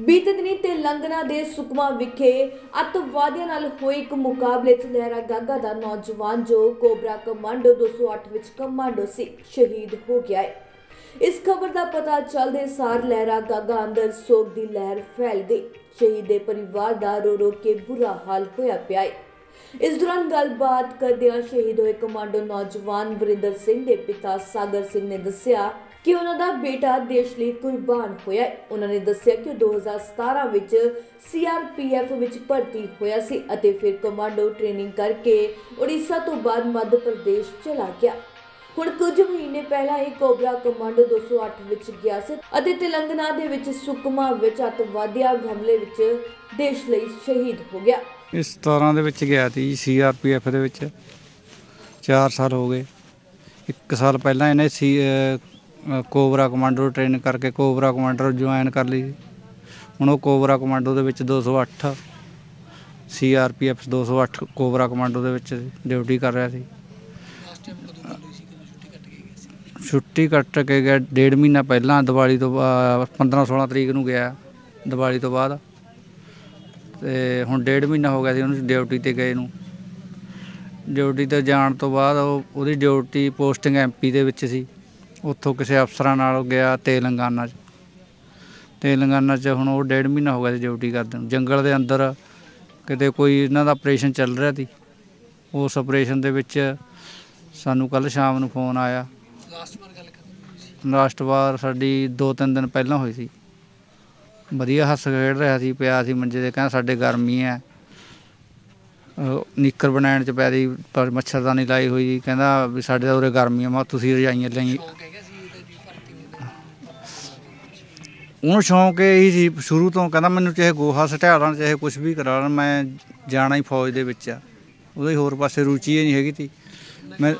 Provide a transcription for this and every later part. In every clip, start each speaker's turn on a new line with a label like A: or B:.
A: ਬੀਤੇ ਦਿਨੀ ਤੇਲੰਗਨਾ ਦੇ ਸੁਕਮਾ ਵਿਖੇ ਅੱਤਵਾਦੀਆਂ ਨਾਲ ਹੋਏ ਇੱਕ ਮੁਕਾਬਲੇ 'ਚ ਲਹਿਰਾ ਗਾਗਾ ਦਾ ਨੌਜਵਾਨ ਜੋ ਕੋਬਰਾ ਕਮਾਂਡੋ 208 ਵਿੱਚ ਕਮਾਂਡੋ ਸੀ, ਸ਼ਹੀਦ ਹੋ ਗਿਆ ਹੈ। ਇਸ ਖਬਰ ਦਾ ਪਤਾ ਚੱਲਦੇ ਸਾਰ ਲਹਿਰਾ ਗਾਗਾ ਅੰਦਰ ਸੋਗ ਦੀ ਲਹਿਰ ਫੈਲ ਗਈ। ਸ਼ਹੀਦ ਦੇ ਪਰਿਵਾਰ ਦਾ ਰੋ ਰੋ ਕੇ ਬੁਰਾ ਹਾਲ ਹੋਇਆ ਪਿਆ ਹੈ। ਇਸ ਦੌਰਾਨ ਗੱਲਬਾਤ ਕਰਦਿਆਂ ਸ਼ਹੀਦ ਹੋਏ ਕਮਾਂਡੋ ਨੌਜਵਾਨ ਵਰਿੰਦਰ ਸਿੰਘ ਦੇ ਪਿਤਾ ਸਾਗਰ ਸਿੰਘ ਨੇ ਦੱਸਿਆ ਕਿ ਉਹਨਾਂ ਦਾ ਬੇਟਾ ਦੇਸ਼ ਲਈ ਕੁਰਬਾਨ ਹੋਇਆ ਹੈ। ਉਹਨਾਂ ਨੇ ਦੱਸਿਆ ਕਿ ਉਹ 2017 ਵਿੱਚ ਸੀਆਰਪੀਐਫ ਵਿੱਚ ਭਰਤੀ ਹੋਇਆ ਸੀ ਅਤੇ ਫਿਰ ਕਮਾਂਡੋ ਟ੍ਰੇਨਿੰਗ ਕਰਕੇ ਉੜੀਸਾ ਤੋਂ ਬਾਅਦ ਮੱਧ ਪ੍ਰਦੇਸ਼ ਚਲਾ ਗਿਆ। ਹੁਣ ਕੁਝ ਮਹੀਨੇ ਪਹਿਲਾਂ ਇਹ ਕੋਬਰਾ ਕਮਾਂਡੋ 208 ਵਿੱਚ ਗਿਆ ਸੀ ਅਤੇ ਤੇਲੰਗਾਨਾ ਦੇ ਵਿੱਚ ਸੁਕਮਾ ਵਿੱਚ ਅੱਤਵਾਦੀਆਂ ਹਮਲੇ ਵਿੱਚ ਦੇਸ਼ ਲਈ ਸ਼ਹੀਦ ਹੋ ਗਿਆ।
B: ਇਸ 17 ਦੇ ਵਿੱਚ ਗਿਆ ਸੀ ਸੀਆਰਪੀਐਫ ਦੇ ਵਿੱਚ। 4 ਸਾਲ ਹੋ ਗਏ। ਇੱਕ ਸਾਲ ਪਹਿਲਾਂ ਇਹਨੇ ਸੀ ਕੋਬਰਾ ਕਮਾਂਡੋ ਟ੍ਰੇਨ ਕਰਕੇ ਕੋਬਰਾ ਕਮਾਂਡੋ ਜੁਆਇਨ ਕਰ ਲਈ ਹੁਣ ਉਹ ਕੋਬਰਾ ਕਮਾਂਡੋ ਦੇ ਵਿੱਚ 208 ਸੀਆਰਪੀਐਫ 208 ਕੋਬਰਾ ਕਮਾਂਡੋ ਦੇ ਵਿੱਚ ਡਿਊਟੀ ਕਰ ਰਿਹਾ ਸੀ। ਛੁੱਟੀ ਕੱਟ ਕੇ ਗਿਆ ਡੇਢ ਮਹੀਨਾ ਪਹਿਲਾਂ ਦੀਵਾਲੀ ਤੋਂ 15 16 ਤਰੀਕ ਨੂੰ ਗਿਆ ਦੀਵਾਲੀ ਤੋਂ ਬਾਅਦ। ਤੇ ਹੁਣ ਡੇਢ ਮਹੀਨਾ ਹੋ ਗਿਆ ਸੀ ਉਹਨੂੰ ਡਿਊਟੀ ਤੇ ਗਏ ਨੂੰ। ਡਿਊਟੀ ਤੇ ਜਾਣ ਤੋਂ ਬਾਅਦ ਉਹ ਉਹਦੀ ਡਿਊਟੀ ਪੋਸਟਿੰਗ ਐਮਪੀ ਦੇ ਵਿੱਚ ਸੀ। ਉੱਥੋਂ ਕਿਸੇ ਅਫਸਰਾਂ ਨਾਲ ਗਿਆ ਤੇਲੰਗਾਨਾ 'ਚ। ਤੇਲੰਗਾਨਾ 'ਚ ਹੁਣ ਉਹ ਡੇਢ ਮਹੀਨਾ ਹੋ ਗਿਆ ਸੀ ਡਿਊਟੀ ਕਰਦੇ ਨੂੰ। ਜੰਗਲ ਦੇ ਅੰਦਰ ਕਿਤੇ ਕੋਈ ਇਹਨਾਂ ਦਾ ਆਪਰੇਸ਼ਨ ਚੱਲ ਰਿਹਾ ਸੀ। ਉਸ ਆਪਰੇਸ਼ਨ ਦੇ ਵਿੱਚ ਸਾਨੂੰ ਕੱਲ ਸ਼ਾਮ ਨੂੰ ਫੋਨ ਆਇਆ। ਲਾਸਟ ਵਾਰ ਸਾਡੀ 2-3 ਦਿਨ ਪਹਿਲਾਂ ਹੋਈ ਸੀ। ਵਧੀਆ ਹੱਸ ਖੇਡ ਰਿਹਾ ਸੀ ਪਿਆ ਸੀ ਮੰਜੇ ਤੇ ਕਹਿੰਦਾ ਸਾਡੇ ਗਰਮੀ ਹੈ ਨਿੱਕਰ ਬਣਾਉਣ ਚ ਪਿਆ ਸੀ ਪਰ ਮੱਛਰਦਾਨੀ ਲਾਈ ਹੋਈ ਕਹਿੰਦਾ ਵੀ ਸਾਡੇ ਤਾਂ ਉਰੇ ਗਰਮੀ ਆ ਮੈਂ ਤੁਸੀਂ ਰਜਾਈਆਂ ਲਈ ਉਹਨੂੰ ਸ਼ੌਂਕ ਇਹੀ ਸੀ ਸ਼ੁਰੂ ਤੋਂ ਕਹਿੰਦਾ ਮੈਨੂੰ ਚਾਹੇ ਗੋਹਾ ਸਟਿਆ ਲੈਣ ਚਾਹੇ ਕੁਝ ਵੀ ਕਰਾ ਲੈਣ ਮੈਂ ਜਾਣਾ ਹੀ ਫੌਜ ਦੇ ਵਿੱਚ ਆ। ਉਹਦੇ ਹੋਰ ਪਾਸੇ ਰੁਚੀ ਹੀ ਨਹੀਂ ਹੈਗੀ ਤੀ। ਮੈਂ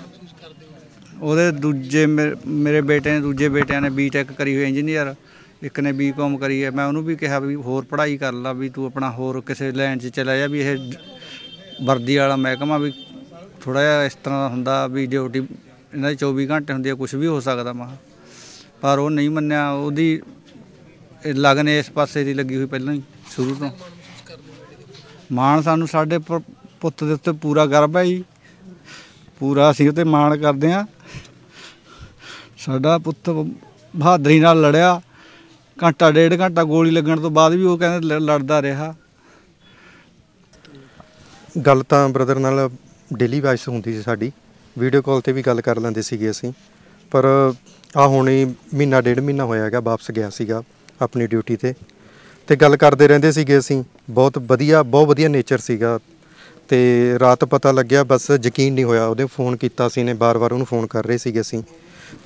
B: ਉਹਦੇ ਦੂਜੇ ਮੇਰੇ ਬੇਟੇ ਨੇ ਦੂਜੇ ਬੇਟਿਆਂ ਨੇ ਬੀਟੈਕ ਕਰੀ ਹੋਈ ਇੰਜੀਨੀਅਰ ਇੱਕ ਨੇ ਬੀਕਾਮ ਕਰੀ ਹੈ, ਮੈਂ ਉਹਨੂੰ ਵੀ ਕਿਹਾ ਵੀ ਹੋਰ ਪੜ੍ਹਾਈ ਕਰ ਲਾ ਵੀ ਤੂੰ ਆਪਣਾ ਹੋਰ ਕਿਸੇ ਲਾਈਨ 'ਚ ਚਲਾ ਜਾ ਵੀ ਇਹ ਵਰਦੀ ਵਾਲਾ ਮਹਿਕਮਾ ਵੀ ਥੋੜਾ ਜਿਹਾ ਇਸ ਤਰ੍ਹਾਂ ਦਾ ਹੁੰਦਾ ਵੀ ਡਿਊਟੀ ਇਹਨਾਂ ਦੀ 24 ਘੰਟੇ ਹੁੰਦੀ ਹੈ ਕੁਝ ਵੀ ਹੋ ਸਕਦਾ ਮਾ ਪਰ ਉਹ ਨਹੀਂ ਮੰਨਿਆ, ਉਹਦੀ ਲਗਨ ਇਸ ਪਾਸੇ ਦੀ ਲੱਗੀ ਹੋਈ ਪਹਿਲਾਂ ਹੀ, ਸ਼ੁਰੂ ਤੋਂ। ਮਾਣ ਸਾਨੂੰ ਸਾਡੇ ਪ- ਪੁੱਤ ਦੇ ਉੱਤੇ ਪੂਰਾ ਗਰਵ ਹੈ ਜੀ। ਪੂਰਾ ਅਸੀਂ ਉਤੇ ਮਾਣ ਕਰਦੇ ਆ ਸਾਡਾ ਪੁੱਤ ਬਹਾਦਰੀ ਨਾਲ ਲੜਿਆ। ਘੰਟਾ, ਡੇਢ ਘੰਟਾ ਗੋਲੀ ਲੱਗਣ ਤੋਂ ਬਾਅਦ ਵੀ ਉਹ ਕਹਿੰਦੇ ਲ- ਲੜਦਾ ਰਿਹਾ।
C: ਗੱਲ ਤਾਂ ਬ੍ਰਦਰ ਨਾਲ ਡੇਲੀ ਵਾਈਸ ਹੁੰਦੀ ਸੀ ਸਾਡੀ। ਵੀਡੀਓ ਕਾਲ ਤੇ ਵੀ ਗੱਲ ਕਰ ਲੈਂਦੇ ਸੀਗੇ ਅਸੀਂ। ਪਰ ਆ ਹੁਣੇ ਮਹੀਨਾ, ਡੇਢ ਮਹੀਨਾ ਹੋਇਆ ਹੈਗਾ, ਵਾਪਸ ਗਿਆ ਸੀਗਾ ਆਪਣੀ ਡਿਊਟੀ ਤੇ। ਤੇ ਗੱਲ ਕਰਦੇ ਰਹਿੰਦੇ ਸੀਗੇ ਅਸੀਂ। ਬਹੁਤ ਵਧੀਆ ਬਹੁਤ ਵਧੀਆ ਨੇਚਰ ਸੀਗਾ। ਤੇ ਰਾਤ ਪਤਾ ਲੱਗਿਆ, ਬਸ ਯਕੀਨ ਨਹੀਂ ਹੋਇਆ। ਉਹਦੇ ਫੋਨ ਕੀਤਾ ਸੀ ਨੇ ਬਾਰ-ਬਾਰ ਉਹਨੂੰ ਫੋਨ ਕਰ ਰਹੇ ਸੀਗੇ ਅਸੀਂ।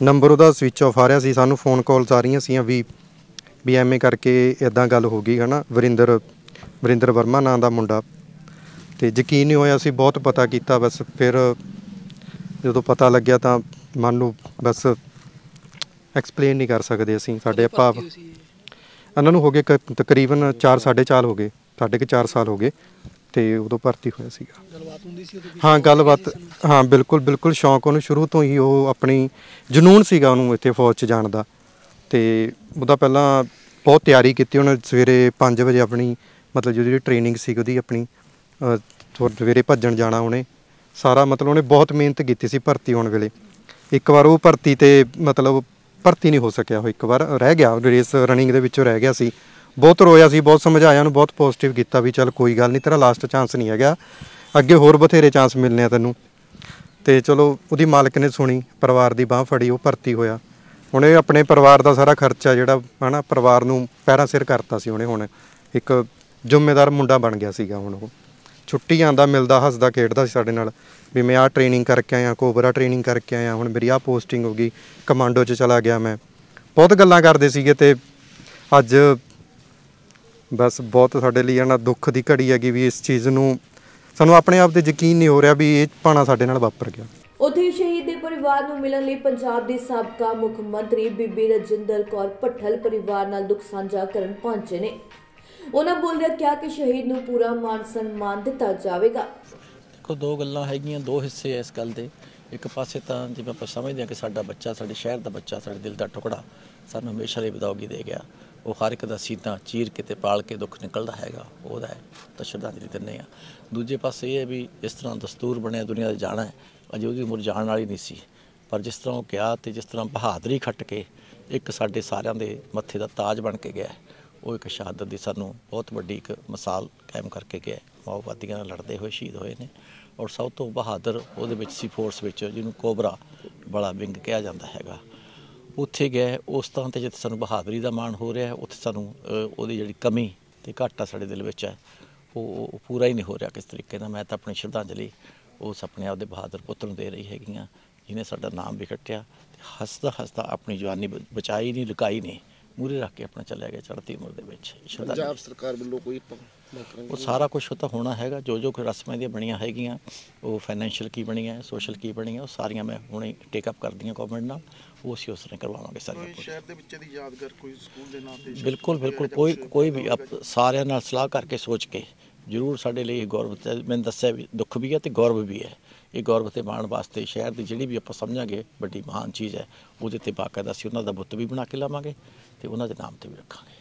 C: ਨੰਬਰ ਉਹਦਾ ਸਵਿਚ ਆਫ ਆ ਰਿਹਾ ਸੀ। ਸਾਨੂੰ ਫੋਨ ਕਾਲਸ ਆ ਰਹੀਆਂ ਸੀਆਂ ਵੀ ਵੀ ਐਵੇਂ ਕਰਕੇ ਇਦਾਂ ਗੱਲ ਹੋ ਗਈ ਹਨਾ? ਵਰਿੰਦਰ ਵਰਿੰਦਰ ਵਰਮਾ ਨਾਂ ਦਾ ਮੁੰਡਾ। ਤੇ ਯਕੀਨ ਨਹੀਂ ਹੋਇਆ ਅਸੀਂ ਬਹੁਤ ਪਤਾ ਕੀਤਾ ਬਸ ਫਿਰ ਜਦੋਂ ਪਤਾ ਲੱਗਿਆ ਤਾਂ ਮਨ ਨੂੰ ਬਸ ਐਕਸਪਲੇਨ ਨਹੀਂ ਕਰ ਸਕਦੇ ਅਸੀਂ ਸਾਡੇ ਭਾਵ ਇਹਨਾਂ ਨੂੰ ਹੋ ਗਏ ਕ- ਤਕਰੀਬਨ 4 4.5 ਹੋ ਗਏ ਸਾਢੇ ਕੁ 4 ਸਾਲ ਹੋ ਗਏ ਤੇ ਉਦੋਂ ਭਰਤੀ ਹੋਇਆ ਸੀਗਾ।
D: ਗੱਲਬਾਤ ਹੁੰਦੀ ਸੀ ਉਦੋਂ
C: ਹਾਂ ਗੱਲਬਾਤ ਹਾਂ ਬਿਲਕੁਲ ਬਿਲਕੁਲ ਸ਼ੌਂਕ ਉਹਨੂੰ ਸ਼ੁਰੂ ਤੋਂ ਹੀ ਉਹ ਆਪਣੀ ਜਨੂਨ ਸੀਗਾ ਉਹਨੂੰ ਇੱਥੇ ਫੌਜ 'ਚ ਜਾਣ ਦਾ। ਤੇ ਉਹਦਾ ਪਹਿਲਾਂ ਬਹੁਤ ਤਿਆਰੀ ਕੀਤੀ, ਉਹਨੇ ਸਵੇਰੇ 5 ਵਜੇ ਆਪਣੀ, ਮਤਲਬ ਜਿਹੜੀ ਟ੍ਰੇਨਿੰਗ ਸੀ ਉਹਦੀ ਆਪਣੀ ਥੋ- ਸਵੇਰੇ ਭੱਜਣ ਜਾਣਾ ਉਹਨੇ। ਸਾਰਾ ਮਤਲਬ ਉਹਨੇ ਬਹੁਤ ਮਿਹਨਤ ਕੀਤੀ ਸੀ ਭਰਤੀ ਹੋਣ ਵੇਲੇ। ਇੱਕ ਵਾਰ ਉਹ ਭਰਤੀ ਤੇ ਮਤਲਬ ਭਰਤੀ ਨਹੀਂ ਹੋ ਸਕਿਆ ਉਹ, ਇੱਕ ਵਾਰ ਰਹਿ ਗਿਆ ਰੇਸ ਰਨਿੰਗ ਦੇ ਵਿੱਚੋਂ ਰਹਿ ਗਿਆ ਸੀ। ਬਹੁਤ ਰੋਇਆ ਸੀ, ਬਹੁਤ ਸਮਝਾਇਆ ਉਹਨੂੰ, ਬਹੁਤ ਪੋਜ਼ਿਟਿਵ ਕੀਤਾ ਵੀ ਚੱਲ ਕੋਈ ਗੱਲ ਨਹੀਂ, ਤੇਰਾ ਲਾਸਟ ਚਾਂਸ ਨਹੀਂ ਹੈਗਾ। ਅੱਗੇ ਹੋਰ ਬਥੇਰੇ ਚਾਂਸ ਮਿਲਨੇ ਆ ਤੈਨੂੰ। ਤੇ ਚਲੋ ਉਹਦੀ ਮਾਲਕ ਨੇ ਸੁਣੀ, ਪਰਿਵਾਰ ਦੀ ਬਾਹ ਫੜੀ, ਉਹ ਭਰਤੀ ਹੋਇਆ। ਹੁਣ ਇਹ ਆਪਣੇ ਪਰਿਵਾਰ ਦਾ ਸਾਰਾ ਖਰਚਾ ਜਿਹੜਾ ਹਨਾ, ਪਰਿਵਾਰ ਨੂੰ ਪੈਰਾਂ ਸਿਰ ਕਰਤਾ ਸੀ ਉਹਨੇ ਹੁਣ। ਇੱਕ ਜ਼ਿੰਮੇਦਾਰ ਮੁੰਡਾ ਬਣ ਗਿਆ ਸੀਗਾ ਹੁਣ ਉਹ। ਛੁੱਟੀ ਆਂਦਾ ਮਿਲਦਾ, ਹੱਸਦਾ, ਖੇਡਦਾ ਸੀ ਸਾਡੇ ਨਾਲ। ਵੀ ਮੈਂ ਆਹ ਟ੍ਰੇਨਿੰਗ ਕਰਕੇ ਆਇਆ, ਕੋਬਰਾ ਟ੍ਰੇਨਿੰਗ ਕਰਕੇ ਆਇਆ, ਹੁਣ ਮੇਰੀ ਆਹ ਪੋਸਟਿੰਗ ਹੋ ਗਈ, ਕਮਾਂਡੋ 'ਚ ਚਲਾ ਗਿਆ ਮੈਂ। ਬਹੁਤ ਗੱਲਾਂ ਕਰਦੇ ਸੀਗੇ ਤੇ ਅੱਜ ਬਸ ਬਹੁਤ ਸਾਡੇ ਲਈ ਨਾ ਦੁੱਖ ਦੀ ਘੜੀ ਹੈਗੀ ਵੀ ਇਸ ਚੀਜ਼ ਨੂੰ ਸਾਨੂੰ ਆਪਣੇ ਆਪ ਤੇ ਯਕੀਨ ਨਹੀਂ ਹੋ ਰਿਹਾ ਵੀ ਇਹ ਪਾਣਾ ਸਾਡੇ ਨਾਲ ਵਾਪਰ ਗਿਆ।
A: ਪਰਿਵਾਰ ਨੂੰ ਮਿਲਣ ਲਈ ਪੰਜਾਬ ਦੀ ਸਾਬਕਾ ਮੁੱਖ ਮੰਤਰੀ ਬੀਬੀ ਰਜਿੰਦਰ ਕੌਰ ਭੱਠਲ ਪਰਿਵਾਰ ਨਾਲ ਦੁੱਖ ਸਾਂਝਾ ਕਰਨ ਪਹੁੰਚੇ ਨੇ। ਉਹਨਾਂ ਬੋਲਦਿਆਂ ਕਿਹਾ ਕਿ ਸ਼ਹੀਦ ਨੂੰ ਪੂਰਾ ਮਾਨ ਸਨਮਾਨ ਦਿੱਤਾ ਜਾਵੇਗਾ।
D: ਦੇਖੋ, ਦੋ ਗੱਲਾਂ ਹੈਗੀਆਂ, ਦੋ ਹਿੱਸੇ ਐ ਇਸ ਗੱਲ ਦੇ। ਇੱਕ ਪਾਸੇ ਤਾਂ ਜਿਵੇਂ ਆਪਾਂ ਸਮਝਦੇ ਹਾਂ ਕਿ ਸਾਡਾ ਬੱਚਾ, ਸਾਡੇ ਸ਼ਹਿਰ ਦਾ ਬੱਚਾ, ਸਾਡੇ ਦਿਲ ਦਾ ਟੁਕੜਾ ਸਾਨੂੰ ਹਮੇਸ਼ਾ ਲਈ ਵਿਦਾਉਗੀ ਦੇ ਗਿਆ। ਉਹ ਹਰ ਇੱਕ ਦਾ ਸੀਨਾ ਚੀਰ ਕੇ ਤੇ ਪਾਲ ਕੇ ਦੁੱਖ ਨਿਕਲਦਾ ਹੈਗਾ ਉਹਦਾ ਹੈ, ਤਾਂ ਸ਼ਰਧਾਂਜਲੀ ਦਿੰਦੇ ਆ ਦੂਜੇ ਪਾਸੇ ਇਹ ਹੈ ਵੀ ਇਸ ਤਰ੍ਹਾਂ ਦਸਤੂਰ ਬਣਿਆ ਦੁਨੀਆ ਦੇ ਜਾਣਾ ਹੈ, ਅਜੇ ਉਹਦੀ ਉਮਰ ਜਾਣ ਵਾਲੀ ਨਹੀਂ ਸੀ। ਪਰ ਜਿਸ ਤਰ੍ਹਾਂ ਉਹ ਗਿਆ ਤੇ ਜਿਸ ਤਰ੍ਹਾਂ ਬਹਾਦਰੀ ਖੱਟ ਕੇ ਇੱਕ ਸਾਡੇ ਸਾਰਿਆਂ ਦੇ ਮੱਥੇ ਦਾ ਤਾਜ ਬਣ ਕੇ ਗਿਆ, ਉਹ ਇੱਕ ਸ਼ਹਾਦਤ ਦੀ ਸਾਨੂੰ ਬਹੁਤ ਵੱਡੀ ਇੱਕ ਮਿਸਾਲ ਕਾਇਮ ਕਰਕੇ ਗਿਆ। ਮਾਓਵਾਦੀਆਂ ਨਾਲ ਲੜਦੇ ਹੋਏ ਸ਼ਹੀਦ ਹੋਏ ਨੇ ਔਰ ਸਭ ਤੋਂ ਬਹਾਦਰ ਉਹਦੇ ਵਿੱਚ ਸੀ ਫੋਰਸ ਵਿੱਚ, ਜਿਹਨੂੰ ਕੋਬਰਾ ਬੜਾ ਵਿੰਗ ਕਿਹਾ ਜਾਂਦਾ ਹੈਗਾ। ਉੱਥੇ ਗਏ ਉਸ ਥਾਂ ਤੇ ਜਿੱਥੇ ਸਾਨੂੰ ਬਹਾਦਰੀ ਦਾ ਮਾਣ ਹੋ ਰਿਹਾ, ਉੱਥੇ ਸਾਨੂੰ ਉਹਦੀ ਜਿਹੜੀ ਕਮੀ ਤੇ ਘਾਟਾ ਸਾਡੇ ਦਿਲ ਵਿੱਚ ਹੈ, ਉਹ ਉਹ ਪੂਰਾ ਹੀ ਨਹੀਂ ਹੋ ਰਿਹਾ ਕਿਸ ਤਰੀਕੇ ਨਾਲ। ਮੈਂ ਤਾਂ ਆਪਣੀ ਸ਼ਰਧਾਂਜਲੀ ਉਸ ਆਪਣੇ ਆਪ ਦੇ ਬਹਾਦਰ ਪੁੱਤ ਨੂੰ ਦੇ ਰਹੀ ਹੈਗੀਆਂ ਜਿਹਨੇ ਸਾਡਾ ਨਾਮ ਵੀ ਕੱਟਿਆ ਤੇ ਹੱਸਦਾ ਹੱਸਦਾ ਆਪਣੀ ਜਵਾਨੀ ਬਚਾਈ ਨਹੀਂ ਲੁਕਾਈ ਨਹੀਂ ਮੂਰੇ ਰੱਖ ਕੇ ਆਪਣਾ ਚੱਲਿਆ ਗਿਆ ਚੜ੍ਹਦੀ ਉਮਰ ਦੇ ਵਿੱਚ
E: ਪੰਜਾਬ ਸਰਕਾਰ ਵੱਲੋਂ ਕੋਈ
D: ਉਹ ਸਾਰਾ ਕੁਝ ਤਾਂ ਹੋਣਾ ਹੈਗਾ ਜੋ ਜੋ ਕੋਈ ਰਸਮਾਂ ਦੀਆਂ ਬਣੀਆਂ ਹੈਗੀਆਂ ਉਹ ਫਾਈਨੈਂਸ਼ੀਅਲ ਕੀ ਬਣੀਆਂ ਸੋਸ਼ਲ ਕੀ ਬਣੀਆਂ ਉਹ ਸਾਰੀਆਂ ਮੈਂ ਹੁਣੇ ਟੇਕ ਅਪ ਕਰਦੀਆਂ ਗਵਰਨਮੈਂਟ ਨਾਲ ਉਹ ਅਸੀਂ ਉਸ ਤਰ੍ਹਾਂ ਕਰਵਾਵਾਂਗੇ ਸਾਰੀਆਂ
E: ਕੋਈ। ਸ਼ਹਿਰ ਦੇ ਵਿੱਚ ਦੀ ਯਾਦਗਾਰ ਕੋਈ ਸਕੂਲ ਦੇ ਨਾਂ ਤੇ
D: ਬਿਲਕੁਲ ਬਿਲਕੁਲ ਕੋਈ ਕੋਈ ਵੀ ਆਪ- ਸਾਰਿਆਂ ਨਾਲ ਸਲਾਹ ਕਰਕੇ ਸੋਚ ਕੇ ਜ਼ਰੂਰ ਸਾਡੇ ਲਈ ਇਹ ਗੌਰਵ ਤੇ ਮੈਂ ਦੱਸਿਆ ਵੀ ਦੁੱਖ ਵੀ ਹੈ ਤੇ ਗੌਰਵ ਵੀ ਹੈ। ਇਹ ਗੌਰਵ ਤੇ ਮਾਣ ਵਾਸਤੇ ਸ਼ਹਿਰ ਦੀ ਜਿਹੜੀ ਵੀ ਆਪਾਂ ਸਮਝਾਂਗੇ ਵੱਡੀ ਮਹਾਨ ਚੀਜ਼ ਹੈ ਉਹਦੇ ਤੇ ਬਾਕਾਇਦਾ ਅਸੀਂ ਉਹਨਾਂ ਦਾ ਬੁੱਤ ਵੀ ਬਣਾ ਕੇ ਲਾਵਾਂਗੇ ਤੇ ਉਹਨਾਂ ਦੇ ਨਾਮ ਤੇ ਵੀ ਰੱਖਾਂਗੇ।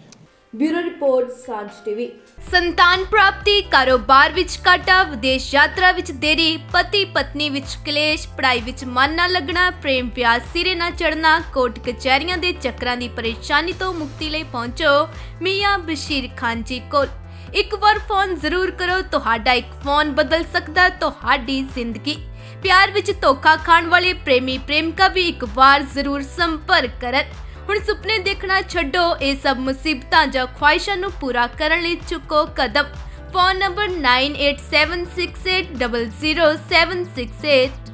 A: Bureau report Saanjh TV.
F: ਸੰਤਾਨ ਪ੍ਰਾਪਤੀ ਕਾਰੋਬਾਰ ਵਿੱਚ ਘਾਟਾ ਵਿਦੇਸ਼ ਯਾਤਰਾ ਵਿੱਚ ਦੇਰੀ ਪਤੀ ਪਤਨੀ ਵਿੱਚ ਕਲੇਸ਼ ਪੜ੍ਹਾਈ ਵਿੱਚ ਮਨ ਨਾ ਲੱਗਣਾ ਪ੍ਰੇਮ ਪਿਆਰ ਸਿਰੇ ਨਾ ਚੜਨਾ ਕੋਰਟ ਕਚਹਿਰੀਆਂ ਦੇ ਚੱਕਰਾਂ ਦੀ ਪਰੇਸ਼ਾਨੀ ਤੋਂ ਮੁਕਤੀ ਲਈ ਪਹੁੰਚੋ ਮੀਆਂ ਬਸ਼ੀਰ ਖਾਨ ਜੀ ਕੋਲ। ਇੱਕ ਵਾਰ ਫੋਨ ਜ਼ਰੂਰ ਕਰੋ, ਤੁਹਾਡਾ ਇੱਕ ਫੋਨ ਬਦਲ ਸਕਦਾ, ਤੁਹਾਡੀ ਜ਼ਿੰਦਗੀ। ਪਿਆਰ ਵਿੱਚ ਧੋਖਾ ਖਾਣ ਵਾਲੇ ਪ੍ਰੇਮੀ ਪ੍ਰੇਮਿਕਾ ਵੀ ਇੱਕ ਵਾਰ ਜ਼ਰੂਰ ਸੰਪਰਕ ਕਰਨ। ਹੁਣ ਸੁਪਨੇ ਦੇਖਣਾ ਛੱਡੋ, ਇਹ ਸਭ ਮੁਸੀਬਤਾਂ ਜਾਂ ਖੁਆਇਸ਼ਾਂ ਨੂੰ ਪੂਰਾ ਕਰਨ ਲਈ ਚੁੱਕੋ ਕਦਮ। Phone number 9876600768